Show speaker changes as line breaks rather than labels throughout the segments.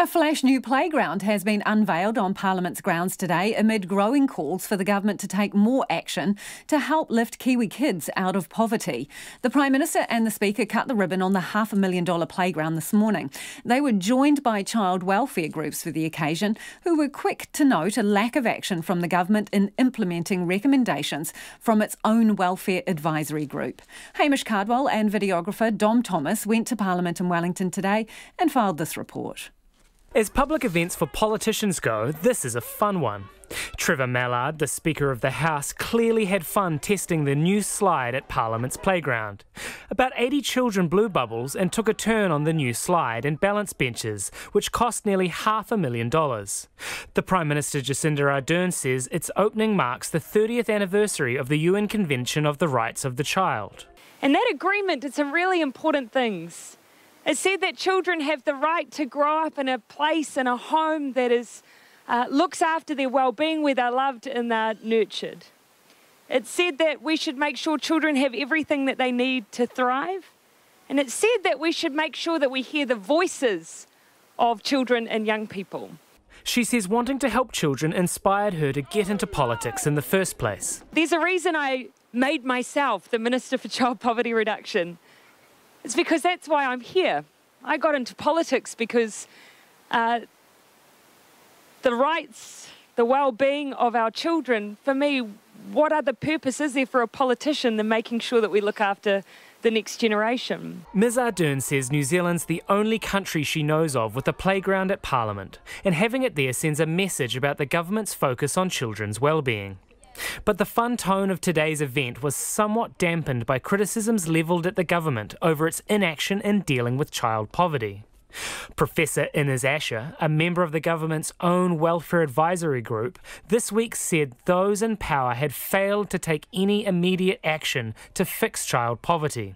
A flash new playground has been unveiled on Parliament's grounds today amid growing calls for the government to take more action to help lift Kiwi kids out of poverty. The Prime Minister and the Speaker cut the ribbon on the half a million dollar playground this morning. They were joined by child welfare groups for the occasion, who were quick to note a lack of action from the government in implementing recommendations from its own welfare advisory group. Hamish Cardwell and videographer Dom Thomas went to Parliament in Wellington today and filed this report.
As public events for politicians go, this is a fun one. Trevor Mallard, the Speaker of the House, clearly had fun testing the new slide at Parliament's playground. About 80 children blew bubbles and took a turn on the new slide and balance benches, which cost nearly half a million dollars. The Prime Minister Jacinda Ardern says its opening marks the 30th anniversary of the UN Convention of the Rights of the Child.
And that agreement did some really important things. It said that children have the right to grow up in a place, and a home that is, uh, looks after their well-being, where they're loved and they're nurtured. It said that we should make sure children have everything that they need to thrive. And it said that we should make sure that we hear the voices of children and young people.
She says wanting to help children inspired her to get into politics in the first place.
There's a reason I made myself the Minister for Child Poverty Reduction. It's because that's why I'm here. I got into politics because uh, the rights, the well-being of our children, for me, what other purpose is there for a politician than making sure that we look after the next generation.
Ms Ardern says New Zealand's the only country she knows of with a playground at Parliament, and having it there sends a message about the government's focus on children's well-being. But the fun tone of today's event was somewhat dampened by criticisms levelled at the government over its inaction in dealing with child poverty. Professor Innes Asher, a member of the government's own welfare advisory group, this week said those in power had failed to take any immediate action to fix child poverty.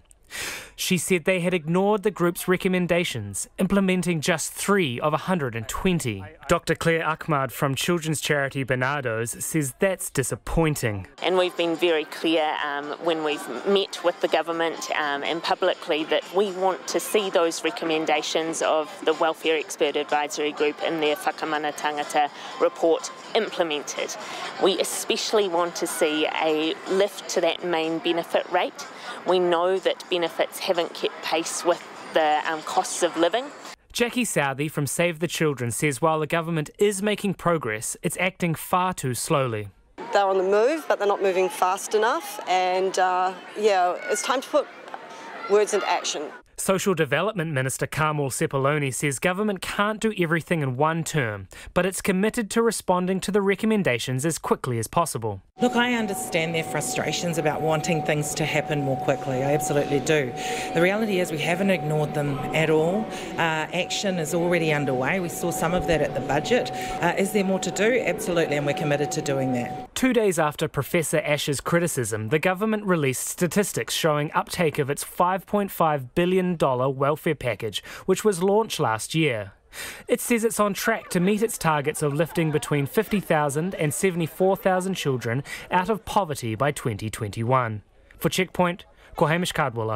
She said they had ignored the group's recommendations, implementing just three of 120. Dr. Claire Achmad from children's charity Barnardo's says that's disappointing.
And we've been very clear um, when we've met with the government um, and publicly that we want to see those recommendations of the Welfare Expert Advisory Group in their Whakamana Tangata report implemented. We especially want to see a lift to that main benefit rate. We know that benefits haven't kept pace with the um, costs of living.
Jacqui Southey from Save the Children says while the government is making progress, it's acting far too slowly.
They're on the move, but they're not moving fast enough. And uh, yeah, it's time to put words into action.
Social Development Minister Carmel Sepuloni says government can't do everything in one term, but it's committed to responding to the recommendations as quickly as possible.
Look, I understand their frustrations about wanting things to happen more quickly. I absolutely do. The reality is we haven't ignored them at all. Uh, action is already underway. We saw some of that at the budget. Uh, is there more to do? Absolutely, and we're committed to doing that.
Two days after Professor Asher's criticism, the government released statistics showing uptake of its $5.5 billion welfare package, which was launched last year. It says it's on track to meet its targets of lifting between 50,000 and 74,000 children out of poverty by 2021. For Checkpoint, ko Hamish Cardwell.